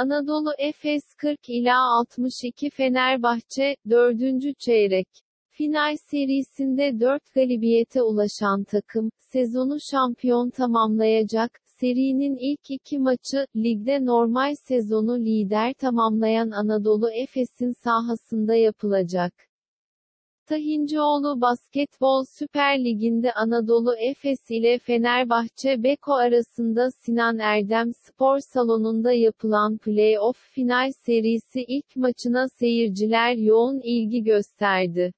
Anadolu Efes 40 ila 62 Fenerbahçe, 4. çeyrek. Final serisinde 4 galibiyete ulaşan takım, sezonu şampiyon tamamlayacak, serinin ilk iki maçı, ligde normal sezonu lider tamamlayan Anadolu Efes'in sahasında yapılacak. Tahincioğlu Basketbol Süper Ligi'nde Anadolu Efes ile Fenerbahçe Beko arasında Sinan Erdem Spor Salonu'nda yapılan play-off final serisi ilk maçına seyirciler yoğun ilgi gösterdi.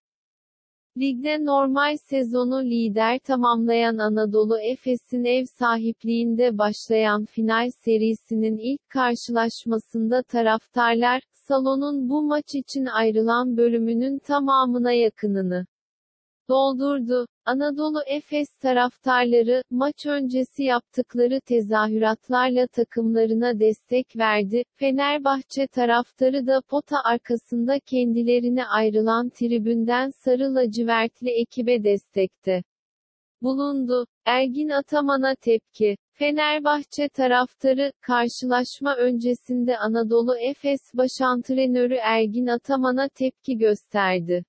Ligde normal sezonu lider tamamlayan Anadolu Efes'in ev sahipliğinde başlayan final serisinin ilk karşılaşmasında taraftarlar, salonun bu maç için ayrılan bölümünün tamamına yakınını doldurdu. Anadolu Efes taraftarları, maç öncesi yaptıkları tezahüratlarla takımlarına destek verdi. Fenerbahçe taraftarı da pota arkasında kendilerine ayrılan tribünden sarı lacivertli ekibe destekte bulundu. Ergin Ataman'a tepki. Fenerbahçe taraftarı, karşılaşma öncesinde Anadolu Efes başantrenörü Ergin Ataman'a tepki gösterdi.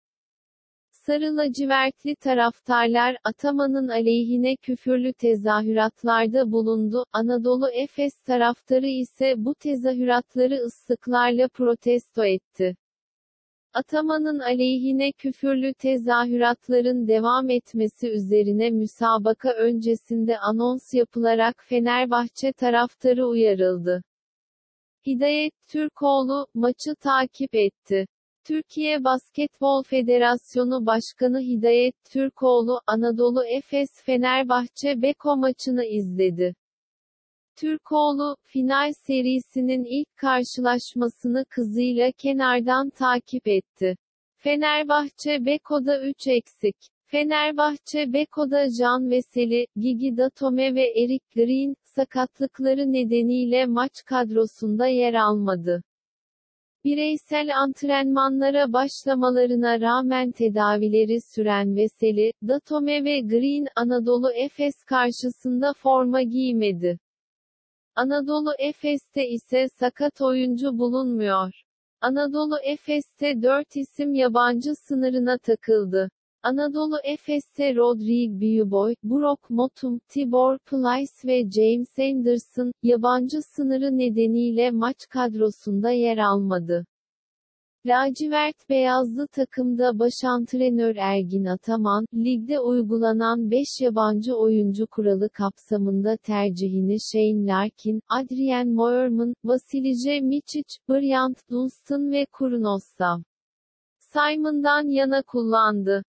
Sarı lacivertli taraftarlar, Ataman'ın aleyhine küfürlü tezahüratlarda bulundu, Anadolu Efes taraftarı ise bu tezahüratları ıslıklarla protesto etti. Ataman'ın aleyhine küfürlü tezahüratların devam etmesi üzerine müsabaka öncesinde anons yapılarak Fenerbahçe taraftarı uyarıldı. Hidayet Türkoğlu, maçı takip etti. Türkiye Basketbol Federasyonu Başkanı Hidayet Türkoğlu, Anadolu Efes Fenerbahçe Beko maçını izledi. Türkoğlu, final serisinin ilk karşılaşmasını kızıyla kenardan takip etti. Fenerbahçe Beko'da 3 eksik. Fenerbahçe Beko'da Can Veseli, Gigi Datome ve Eric Green, sakatlıkları nedeniyle maç kadrosunda yer almadı. Bireysel antrenmanlara başlamalarına rağmen tedavileri süren Veseli, Datome ve Green, Anadolu Efes karşısında forma giymedi. Anadolu Efes'te ise sakat oyuncu bulunmuyor. Anadolu Efes'te 4 isim yabancı sınırına takıldı. Anadolu Efes'te Rodrigue Büyüboy, Brock Motum, Tibor Plyce ve James Anderson, yabancı sınırı nedeniyle maç kadrosunda yer almadı. Lacivert beyazlı takımda başantrenör Ergin Ataman, ligde uygulanan 5 yabancı oyuncu kuralı kapsamında tercihini Shane Larkin, Adrian Moerman, Vasilije Mičić, Bryant Dunstan ve Kurunosav Simon'dan yana kullandı.